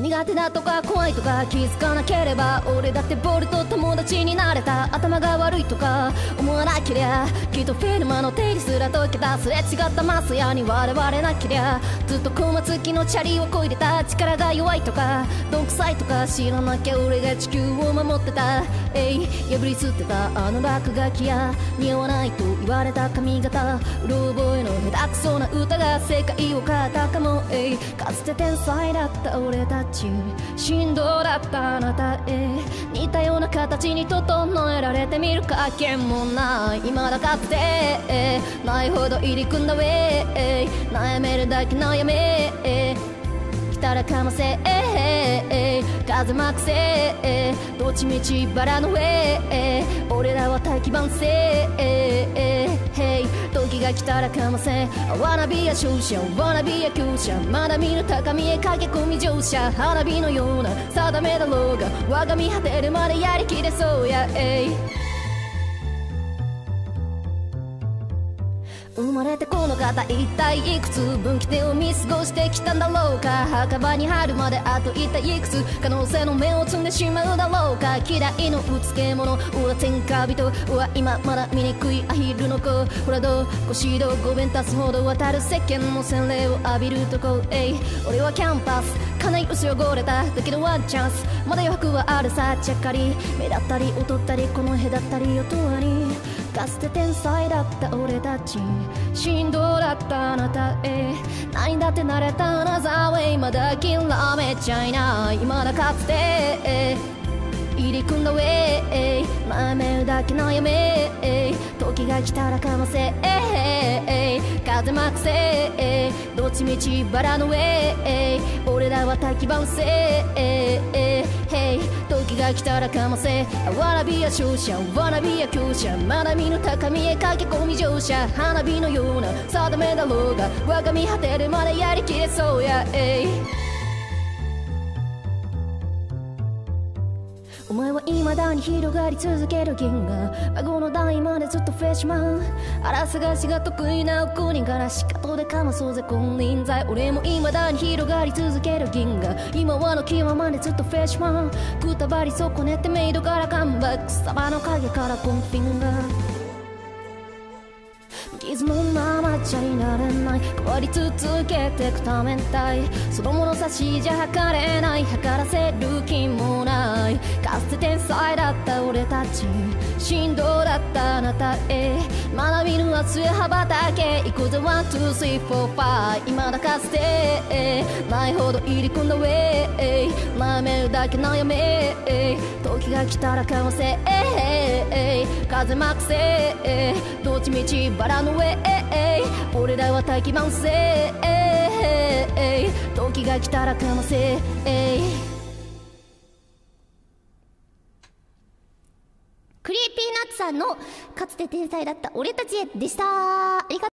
苦手だとか怖いとか気づかなければ俺だってボールと友達になれた頭が悪いとか思わなけりゃきっとフィルマの定理すら解けたすれ違ったマスヤに笑われなけりゃずっと小松木のチャリをこいでた力が弱いとかどんくさいとか知らなきゃ俺が地球を守ってた。えい破り捨てたあの落書きや似合わないと言われた髪型。うろ覚えの下手くそな歌が世界を変えかつて天才だった俺たち。振動だったあなたへ。似たような形に整えられてみるか。けもない。今だかつてないほど入り組んだウェイ悩めるだけ悩め来たらかませ風まくせどっちみちバラの上俺らは大気晩成が来たらかませわなびや勝者わなびや強者。まだ見ぬ高みへ駆け込み乗車花火のような定めだろうが我が身果てるまでやりきれそうや。え生まれてこの方一体いくつ分岐点を見過ごしてきたんだろうか？墓場に入るまであと一体いくつ可能性の目を摘んでしまうだろうか？嫌いのうつけ者。うわ天下人。うわ今まだ醜いアヒルの子。ほらどこしどご弁立つほど渡る世間の洗礼を浴びるとこえい。俺はキャンパス。かなり薄汚れた。だけどワンチャンス。まだ余白はあるさ。ちゃっかり。目立ったり劣ったり。この辺だったり音あり。かつて天才だった俺たち振動だったあなたへ。何だって慣れたアナザーウェイまだ諦めちゃいない。まだかつて入り組んだウェイ悩めるだけ悩め時が来たらかませ。風まくせ。どっちみちバラの上俺らは滝晩成時が来たらかませ。わらびや勝者わらびや強者まだ見ぬ高みへ駆け込み乗車。花火のような定めだろうが我が身果てるまでやりきれそうや。お前は未だに広がり続ける銀河。顎の代までずっとフレッシュマン荒探しが得意な億人から仕方でかまそうぜ。金輪際俺も未だに広がり続ける銀河。今はの際までずっとフレッシュマンくたばり損ねてメイドからカムバック。草場の影からコンフィンガー。ままじゃいられない。変わり続けてくためたい。その物差しじゃ測れない。測らせる気もない。かつて天才だった俺たち。振動だったあなたへ。学びぬ熱い羽ばたけ行こうぜワンツースリーフォーファイ今だかつてないほど入り組んだウェイ悩めるだけ悩め時が来たらかませ風まくせどっちみちバラの上俺らは大器晩成時が来たらかませ Creepy Nuts さんのかつて天才だった俺たちへでした。ありがとう